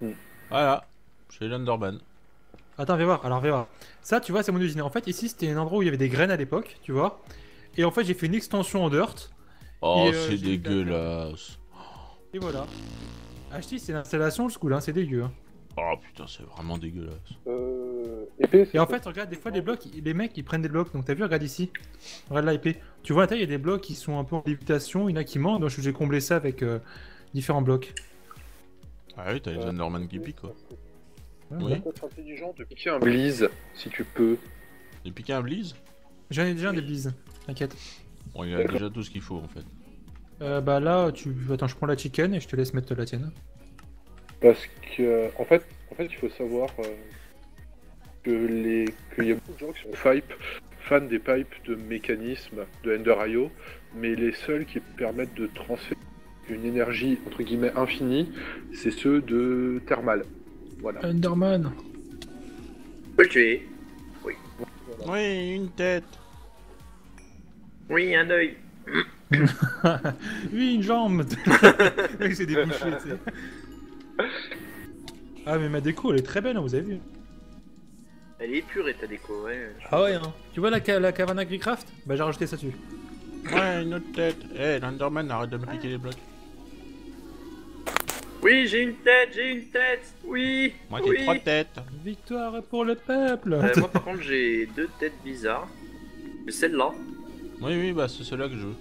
Hmm. Voilà, chez l'Underman. Attends, viens voir. Alors, viens voir. Ça, tu vois, c'est mon usine. En fait, ici, c'était un endroit où il y avait des graines à l'époque, tu vois. Et en fait, j'ai fait une extension en dirt. Oh, euh, c'est j'ai dégueulasse. Et voilà. HT, c'est l'installation, le school, hein, c'est dégueu. hein. Oh putain, c'est vraiment dégueulasse. Euh, épée, Et en fait, regarde, des fois, les blocs, les mecs, ils prennent des blocs. Donc, t'as vu, regarde ici. Regarde l'IP. Tu vois, il y a des blocs qui sont un peu en lévitation. Il y en a qui manquent. Donc, j'ai comblé ça avec euh, différents blocs. Ah oui, t'as les Euh, Underman qui piquent quoi. Ouais, Oui. Intelligent de piquer un Blizz, si tu peux. Et piquer un Blaze? J'en ai déjà un des blizzes. T'inquiète. Bon, il y a déjà tout ce qu'il faut en fait. Euh, bah là, tu. Attends, je prends la chicken et je te laisse mettre la tienne. Parce que, en fait, en fait, il faut savoir euh, que les, qu'il y a beaucoup de gens qui sont pipe, fans des pipes de mécanismes de Ender.io, mais les seuls qui permettent de transférer une énergie entre guillemets infinie, c'est ceux de thermal. Voilà. Underman. Le tuer. Oui, une tête. Oui, un œil. oui, une jambe. C'est sais. Ah, mais ma déco, elle est très belle, hein, vous avez vu. Elle est pure et ta déco, ouais. Ah ouais, hein. Tu vois la, ca- la cabane Agricraft Bah, j'ai rajouté ça dessus. Ouais, une autre tête. Eh, l'Underman, arrête de me piquer les blocs. Oui, j'ai une tête, j'ai une tête. Oui. Moi, j'ai oui. trois têtes. Victoire pour le peuple Euh, moi, par contre, j'ai deux têtes bizarres. C'est Celle-là. Oui, oui, bah c'est celle-là que je veux.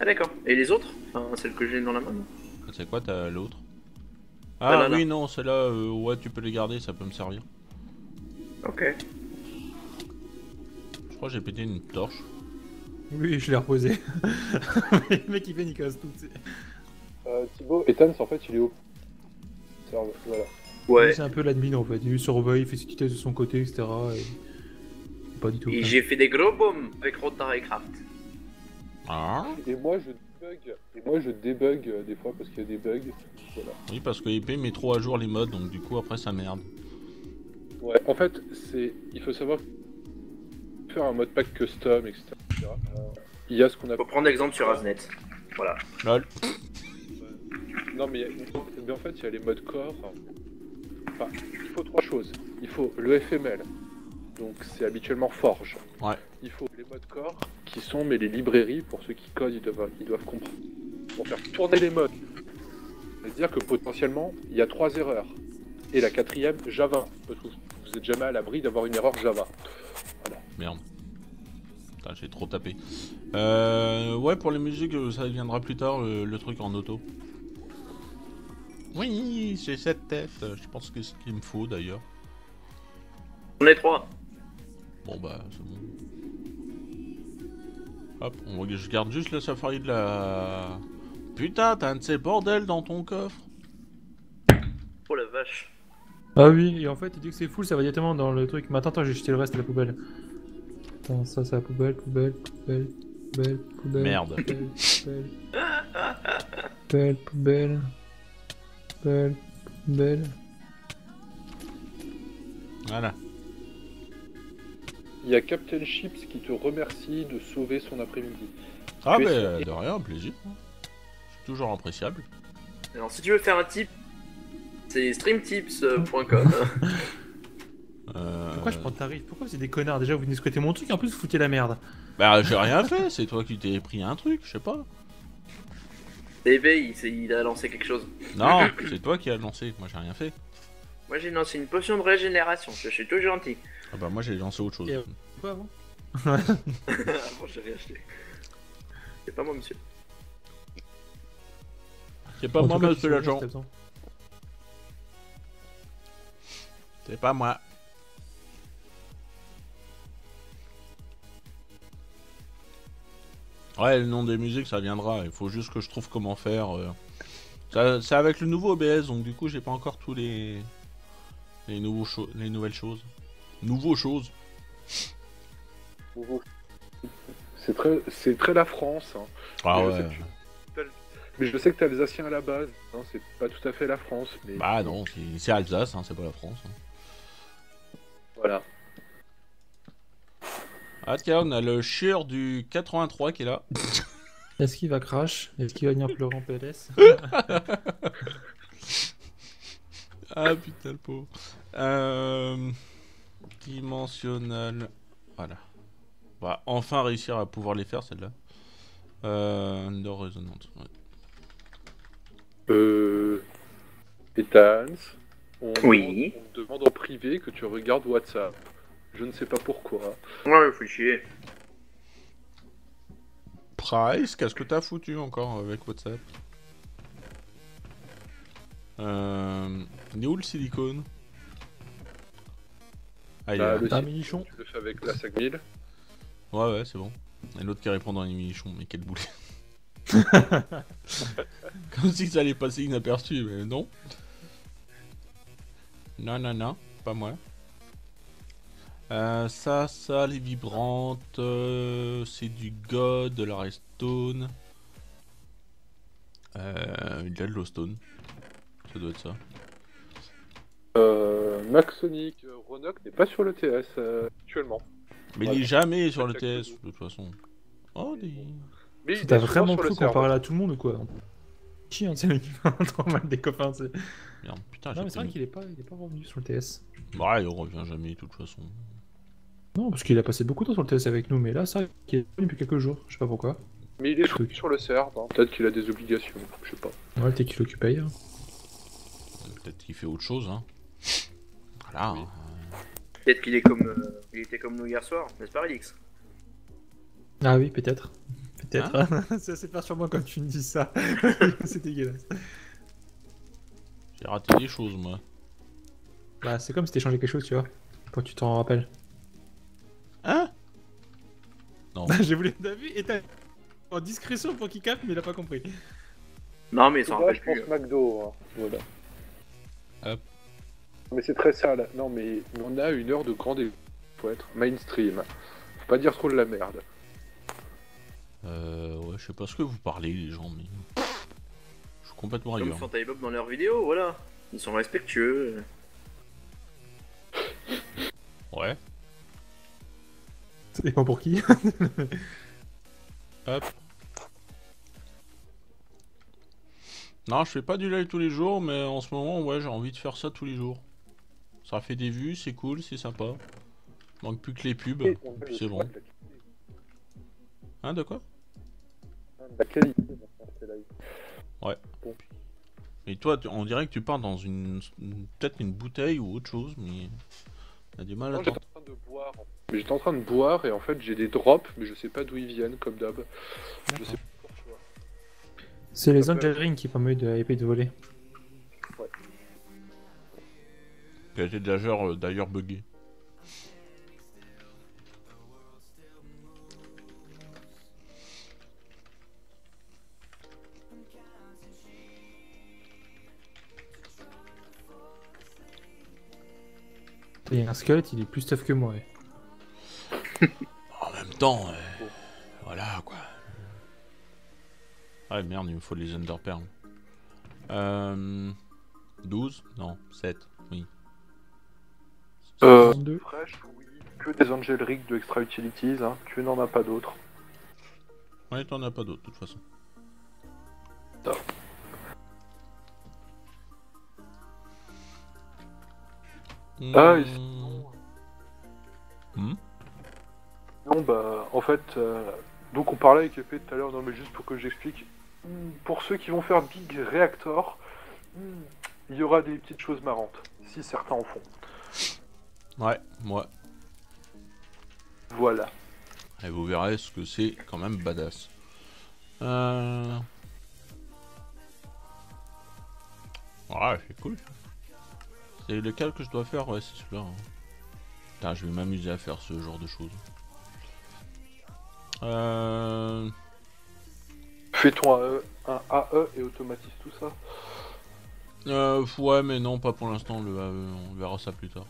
Ah, d'accord. Et les autres? Enfin, celle que j'ai dans la main. C'est quoi t'as l'autre? Ah, Ah là, là. oui, non, celle-là, euh, ouais, tu peux les garder, ça peut me servir. Ok. Je crois que j'ai pété une torche. Oui, je l'ai reposé. le mec, il fait casse tout. Euh, Thibaut, Ethan, en fait, il est au. Serve- Voilà. Ouais. C'est un peu l'admin, en fait. Il surveille, il fait ses petites de son côté, etc. Et... Pas du tout. Et j'ai fait des gros bombes avec Rotary Craft. Ah Et moi, je débug. Et moi, je débug euh, des fois parce qu'il y a des bugs. Voilà. Oui, parce que IP met trop à jour les modes, donc du coup, après, ça merde. Ouais, en fait, c'est, il faut savoir faire un mode pack custom, etc. Il y a ce qu'on Faut appelle. prendre exemple sur Aznet. Voilà. Lol. Non, mais, a- mais en fait, il y a les modes core. Enfin, il faut trois choses. Il faut le FML, donc c'est habituellement Forge. Ouais. Il faut les modes core, qui sont mais les librairies pour ceux qui codent, ils doivent, ils doivent comprendre. Pour faire tourner les modes. C'est-à-dire que potentiellement, il y a trois erreurs. Et la quatrième, Java. Parce que vous êtes jamais à l'abri d'avoir une erreur Java. Merde. Putain, j'ai trop tapé. Euh, ouais, pour les musiques, euh, ça viendra plus tard, le, le truc en auto. Oui, j'ai cette tête. Je pense que c'est ce qu'il me faut d'ailleurs. On est trois. Bon bah, c'est bon. Hop, on, je garde juste le safari de la... Putain, t'as un de ces bordels dans ton coffre Oh la vache. Ah oui, et en fait, il dit que c'est full, ça va directement dans le truc. Mais attends, attends, j'ai jeté le reste à la poubelle. Attends, ça, c'est la poubelle, poubelle, poubelle, poubelle, poubelle. Merde. Poubelle, poubelle. Poubelle, poubelle. Poubelle, poubelle. Voilà. Il y a Captain Chips qui te remercie de sauver son après-midi. Ah es bah, de rien, plaisir. C'est toujours appréciable. Alors, si tu veux faire un tip, c'est streamtips.com. Euh... Pourquoi je prends le tarif? Pourquoi vous êtes des connards? Déjà, vous venez squatter mon truc, en plus, vous foutez la merde. Bah, j'ai rien fait, c'est toi qui t'es pris un truc, je sais pas. DB, il, a lancé quelque chose. Non, c'est toi qui as lancé, moi j'ai rien fait. Moi, j'ai lancé une potion de régénération. Je suis tout gentil. Ah bah, moi j'ai lancé autre chose. Et- Quoi avant? Bon, j'ai rien acheté. C'est pas moi, monsieur. C'est pas En moi, monsieur l'agent. C'est pas moi. Ouais, le nom des musiques, ça viendra. Il faut juste que je trouve comment faire. euh. C'est avec le nouveau OBS, donc du coup, j'ai pas encore tous les les nouveaux cho- les nouvelles choses. Nouveaux choses. C'est très, c'est très la France. hein. Ah Mais je sais ouais. que Mais je sais que t'es alsacien à la base. hein, c'est pas tout à fait la France. Mais Bah non, c'est- c'est Alsace, hein, c'est pas la France. hein. Voilà. Ah tiens, on a le chieur du 83 qui est là. Est-ce qu'il va crash? Est-ce qu'il va venir pleurer en PLS Ah putain le pauvre. Euh... Dimensionnel. Voilà. On va enfin réussir à pouvoir les faire celle-là. Euh... Under résonante. ouais. Euh... on, Oui. demande, on te demande en privé que tu regardes WhatsApp. Je ne sais pas pourquoi. Ouais, faut chier. Price, qu'est-ce que t'as foutu encore avec WhatsApp? Euh... Il est où le silicone? Ah, il est Bah, là. le Un. Tu le fais avec la 5000. Ouais, ouais, c'est bon. Et l'autre qui répond dans les minichons, mais quel boulet. Comme si ça allait passer inaperçu, mais non. Non, non, non, pas moi. Euh, ça, ça, les vibrantes, euh, c'est du God, de la Restone. Euh, il y a de l'Ostone. Ça doit être ça. Euh, Maxonic, euh, Ronox n'est pas sur le TS euh, actuellement. Mais Ouais. il est jamais sur le TS, de toute façon. Oh, des... Mais il T'as vraiment cru qu'on parlait à tout le monde ou quoi qui trop mal des copains. c'est- Merde, putain, Non, j'ai mais c'est vrai qu'il est, pas, il est pas revenu sur le TS. Ouais, il revient jamais, de toute façon. Non, parce qu'il a passé beaucoup de temps sur le TS avec nous, mais là, c'est vrai qu'il est revenu depuis quelques jours. Je sais pas pourquoi. Mais il est Truc. sur le serveur. hein. Peut-être qu'il a des obligations. Je sais pas. Ouais, t'es qu'il occupé. Hein. Peut-être qu'il fait autre chose, hein. Voilà. Oui. hein. Peut-être qu'il est comme, euh, il était comme nous hier soir, n'est-ce pas, Relix Ah oui, peut-être. Peut-être. ça c'est pas sur moi quand tu me dis ça. c'est dégueulasse. J'ai raté des choses, moi. Bah, c'est comme si t'es changé quelque chose, tu vois. Quand tu t'en rappelles. Hein? Non. J'ai voulu t'as vu et t'as en discrétion pour qu'il capte, mais il a pas compris. Non, mais il s'en Là, rappelle je pense plus. McDo. hein. Voilà. Hop. Mais c'est très sale. Non, mais on a une heure de grande Faut être mainstream. Faut pas dire trop de la merde. Euh, ouais, je sais pas ce que vous parlez, les gens, mais. Je suis complètement Comme ailleurs. font Bob dans leurs vidéos, voilà. Ils sont respectueux. Ouais. Ça dépend pour qui. Hop. Non, je fais pas du live tous les jours, mais en ce moment, ouais, j'ai envie de faire ça tous les jours. Ça fait des vues, c'est cool, c'est sympa. Manque plus que les pubs, Et c'est bon. Hein, de quoi? Ces lives. Et toi, tu- on dirait que tu pars dans une. une- Peut-être une bouteille ou autre chose, mais. T'as du mal à J'étais en train de boire. Mais J'étais en train de boire et en fait j'ai des drops, mais je sais pas d'où ils viennent comme d'hab. Je sais pas pourquoi. C'est les Angel Ring qui permettent de épée de voler. Qui a été d'ailleurs euh, Et un squelette, il est plus stuff que moi. ouais. En même temps, euh, voilà quoi. Ah merde, il me faut les Underperms. Euh, 12 Non, 7, oui. Euh, 32. Fresh, oui. Que des Angel Rig de Extra Utilities, hein. Tu n'en as pas d'autres. Ouais, t'en as pas d'autres de toute façon. Ah, Hmm. et sinon, Hmm Non, bah, en fait, euh, donc on parlait avec Epée tout à l'heure, non mais juste pour que j'explique. Pour ceux qui vont faire Big Reactor, il y aura des petites choses marrantes, si certains en font. Ouais, moi. Voilà. Et vous verrez ce que c'est quand même badass. Euh... Ouais, c'est cool. C'est lequel que je dois faire Ouais, c'est celui-là. hein. Putain, je vais m'amuser à faire ce genre de choses. Euh... Fais-toi un, E- un AE et automatise tout ça. Euh, ouais, mais non, pas pour l'instant, le AE, on verra ça plus tard.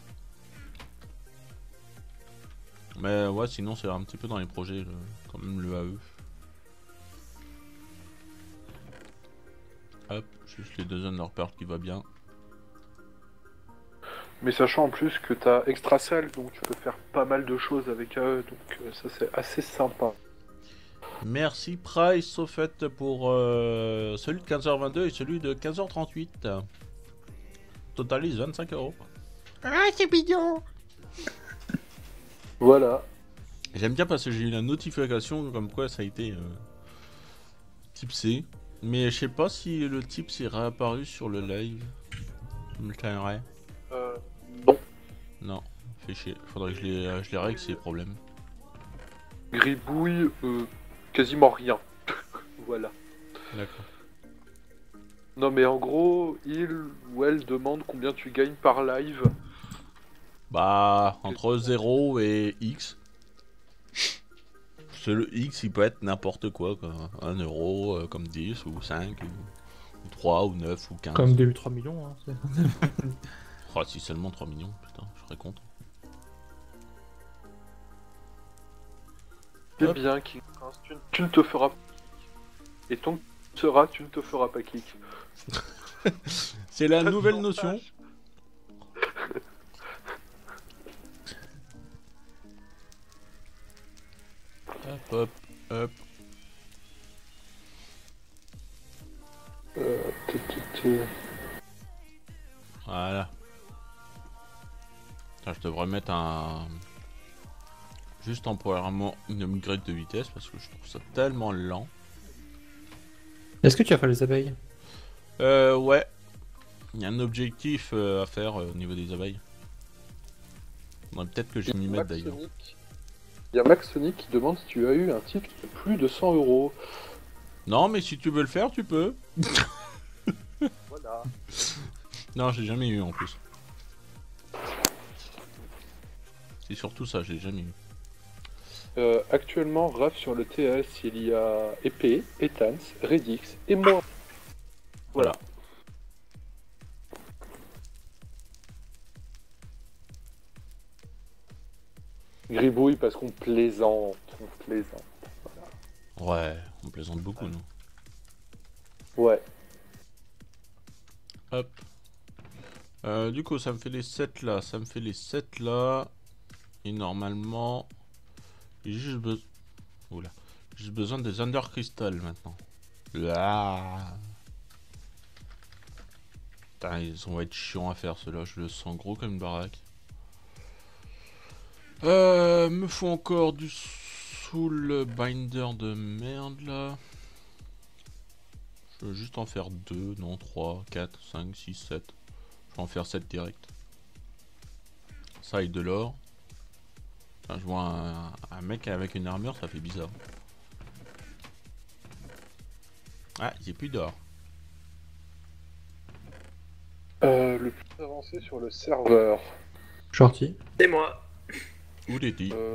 Mais ouais, sinon, c'est un petit peu dans les projets, le- quand même, le AE. Hop, juste les deux Underpart qui va bien. Mais sachant en plus que t'as extra salle, donc tu peux faire pas mal de choses avec AE, donc euh, ça c'est assez sympa. Merci Price au fait pour euh, celui de 15h22 et celui de 15h38. Totalise 25 euros. Ah, c'est bidon Voilà. J'aime bien parce que j'ai eu la notification comme quoi ça a été euh, tipsé. Mais je sais pas si le tips est réapparu sur le live. Je me tiendrai. Euh, non. Non, fait chier. Faudrait que je les, euh, je les règle ces problèmes. Gribouille, euh, quasiment rien. voilà. D'accord. Non mais en gros, il ou elle demande combien tu gagnes par live. Bah, entre 0 et X. C'est le X, il peut être n'importe quoi, quoi. 1 euro, euh, comme 10, ou 5, ou, ou 3, ou 9, ou 15. Comme des 3 millions. Hein, c'est- Oh, si seulement 3 millions, putain, je serais content. C'est bien, King tu, tu ne te feras pas. Et ton sera, tu ne te feras pas kick. C'est la nouvelle notion. Hop, hop, hop. Euh, tu- tu- tu- Voilà. Je devrais mettre un. Juste temporairement une upgrade de vitesse parce que je trouve ça tellement lent. Est-ce que tu as fait les abeilles? Euh, ouais. Il y a un objectif euh, à faire euh, au niveau des abeilles. Peut-être que je m'y mette Max d'ailleurs. Il y a Max Sonic qui demande si tu as eu un titre de plus de 100 euros. Non, mais si tu veux le faire, tu peux. Voilà. Non, j'ai jamais eu en plus. C'est surtout ça, j'ai jamais eu. Euh, actuellement, RAF sur le TS, il y a Épée, Etans, Redix et moi. Voilà. Gribouille parce qu'on plaisante. On plaisante. Ouais, on plaisante beaucoup, non Ouais. Hop. Euh, du coup, ça me fait les 7 là. Ça me fait les 7 là. Et normalement, j'ai juste, besoin des Under Crystal maintenant. Là. Putain, ils vont être chiants à faire ceux-là. Je le sens gros comme une baraque. Euh, me faut encore du soul binder de merde là. Je veux juste en faire 2, non 3, 4, 5, 6, 7. Je vais en faire 7 direct. Ça avec de l'or. Putain, je vois un, un mec avec une armure, ça fait bizarre. Ah, j'ai plus d'or. Euh, le plus avancé sur le serveur. Shorty. C'est moi. Où les dit Euh,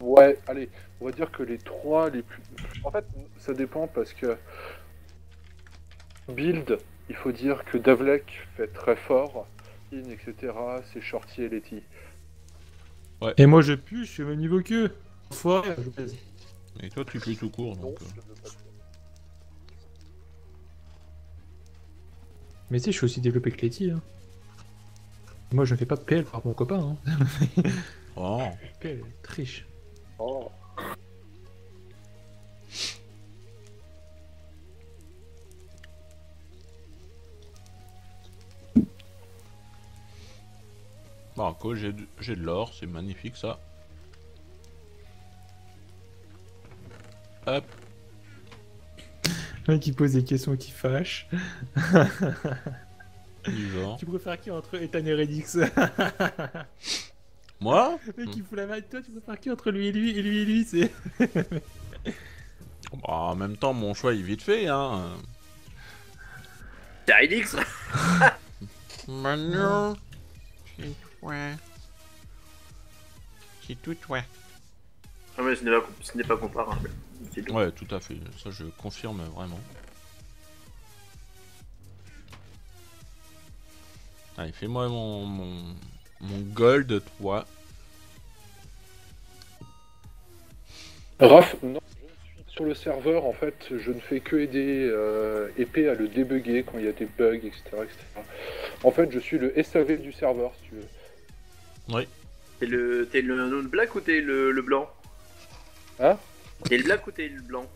Ouais, allez, on va dire que les trois les plus. En fait, ça dépend parce que. Build, il faut dire que Davlek fait très fort. In, etc., c'est Shorty et Letty. Et moi je pue, je suis au même niveau qu'eux. Enfoiré, je. Et toi, tu fais tout court, Non, donc. euh. Mais tu sais, je suis aussi développé que Letty. Hein. Moi je ne fais pas de PL par mon copain. Hein. Oh, PL, triche. Bon, quoi, j'ai de j'ai de l'or, c'est magnifique ça. Hop, Un mec qui pose des questions qui fâchent. du genre. Tu préfères qui entre Ethan et Redix? Moi? Le mec qui fout la main toi, tu préfères qui entre lui et lui et lui et lui c'est? Bah, En même temps, mon choix est vite fait, hein. C'est Redix? Manu, c'est toi. C'est tout toi. Ah mais ce n'est pas, ce n'est pas comparable. Tout. Ouais, tout à fait. Ça, je confirme vraiment. Allez, fais-moi mon, mon, mon gold, toi. Raph, non, je ne suis sur le serveur, en fait, je ne fais que aider euh, Épée à le débugger quand il y a des bugs, etc., etc. En fait, je suis le SAV du serveur, si tu veux. T'es le, t'es le black ou t'es le, le blanc? Hein? T'es le black ou t'es le blanc?